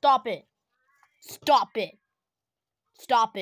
Stop it. Stop it. Stop it.